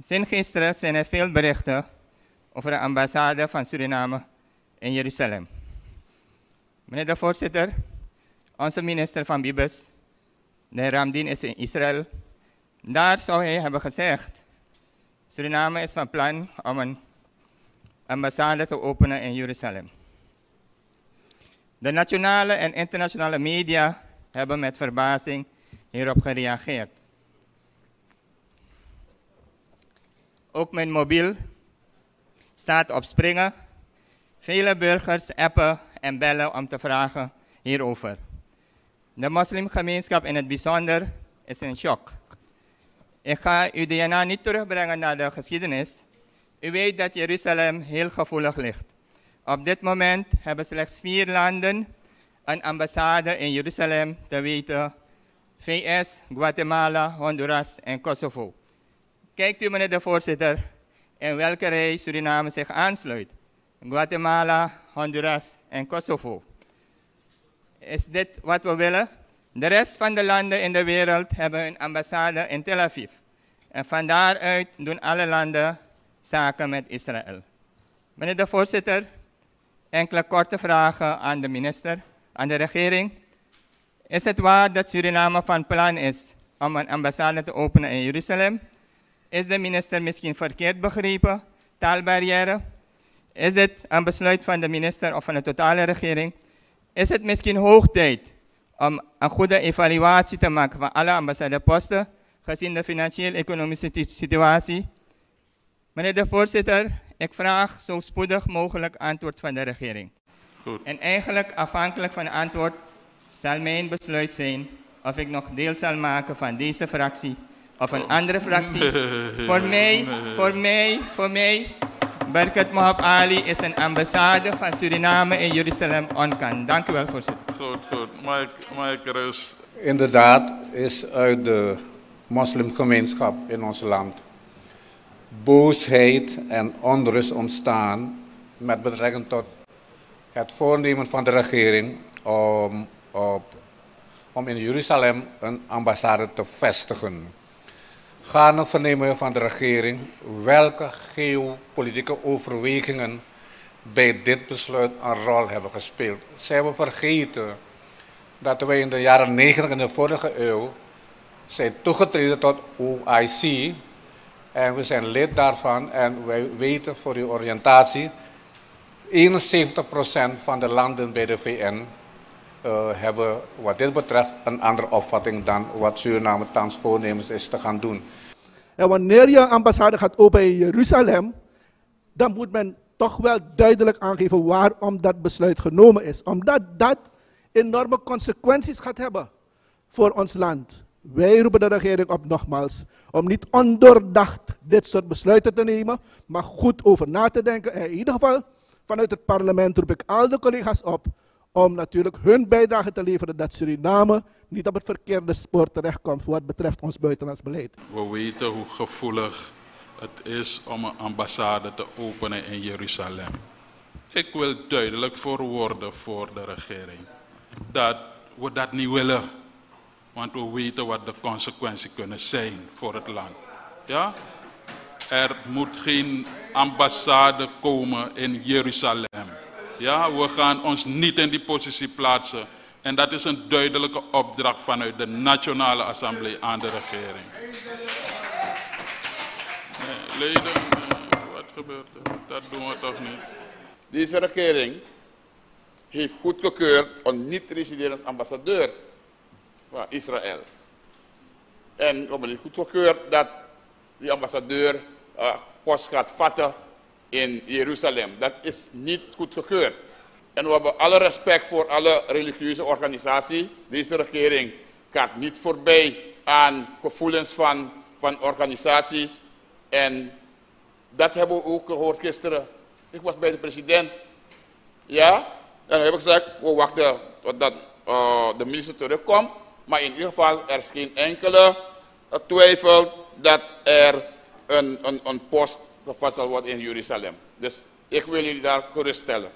Sinds gisteren zijn er veel berichten over de ambassade van Suriname in Jeruzalem. Meneer de voorzitter, onze minister van Bibes, de Ramdin, is in Israël. Daar zou hij hebben gezegd, Suriname is van plan om een ambassade te openen in Jeruzalem. De nationale en internationale media hebben met verbazing hierop gereageerd. Ook mijn mobiel staat op springen. Vele burgers appen en bellen om te vragen hierover. De moslimgemeenschap in het bijzonder is in shock. Ik ga uw DNA niet terugbrengen naar de geschiedenis. U weet dat Jeruzalem heel gevoelig ligt. Op dit moment hebben slechts vier landen een ambassade in Jeruzalem, te weten VS, Guatemala, Honduras en Kosovo. Kijkt u, meneer de voorzitter, in welke rij Suriname zich aansluit? Guatemala, Honduras en Kosovo. Is dit wat we willen? De rest van de landen in de wereld hebben een ambassade in Tel Aviv. En van daaruit doen alle landen zaken met Israël. Meneer de voorzitter, enkele korte vragen aan de minister, aan de regering. Is het waar dat Suriname van plan is om een ambassade te openen in Jeruzalem? Is de minister misschien verkeerd begrepen? Taalbarrière? Is het een besluit van de minister of van de totale regering? Is het misschien hoog tijd om een goede evaluatie te maken van alle ambassadeposten, gezien de financieel-economische situatie? Meneer de voorzitter, ik vraag zo spoedig mogelijk antwoord van de regering. Goed. En eigenlijk afhankelijk van het antwoord zal mijn besluit zijn of ik nog deel zal maken van deze fractie of een andere fractie. voor mij, voor mij, voor mij, Berkat Mohab Ali is een ambassade van Suriname in Jeruzalem onkan. Dank u wel, voorzitter. Goed, goed. Mike, Mike Rus. Inderdaad is uit de moslimgemeenschap in ons land boosheid en onrust ontstaan met betrekking tot het voornemen van de regering om, op, om in Jeruzalem een ambassade te vestigen. Gaande vernemen van de regering welke geopolitieke overwegingen bij dit besluit een rol hebben gespeeld. Zijn we vergeten dat wij in de jaren 90 in de vorige eeuw zijn toegetreden tot OIC en we zijn lid daarvan en wij weten voor uw oriëntatie, 71% van de landen bij de VN hebben wat dit betreft een andere opvatting dan wat Suriname thans voornemens is te gaan doen. En wanneer je ambassade gaat openen in Jeruzalem, dan moet men toch wel duidelijk aangeven waarom dat besluit genomen is. Omdat dat enorme consequenties gaat hebben voor ons land. Wij roepen de regering op nogmaals om niet ondoordacht dit soort besluiten te nemen, maar goed over na te denken. En in ieder geval vanuit het parlement roep ik al de collega's op om natuurlijk hun bijdrage te leveren dat Suriname niet op het verkeerde spoor terechtkomt wat betreft ons buitenlands beleid. We weten hoe gevoelig het is om een ambassade te openen in Jeruzalem. Ik wil duidelijk verwoorden voor de regering dat we dat niet willen. Want we weten wat de consequenties kunnen zijn voor het land. Ja? Er moet geen ambassade komen in Jeruzalem. Ja, we gaan ons niet in die positie plaatsen. En dat is een duidelijke opdracht vanuit de Nationale Assemblée aan de regering. Nee, leden, wat gebeurt er? Dat doen we toch niet. Deze regering heeft goedgekeurd een niet-residerend ambassadeur van Israël. En we hebben goedgekeurd dat die ambassadeur uh, post gaat vatten in Jeruzalem. Dat is niet goedgekeurd. En we hebben alle respect voor alle religieuze organisaties. Deze regering gaat niet voorbij aan gevoelens van, van organisaties. En dat hebben we ook gehoord gisteren. Ik was bij de president. Ja, en dan heb ik gezegd, we wachten totdat uh, de minister terugkomt. Maar in ieder geval, er is geen enkele twijfel dat er een, een, een post gevat zal worden in Jeruzalem. Dus ik wil jullie daar geruststellen.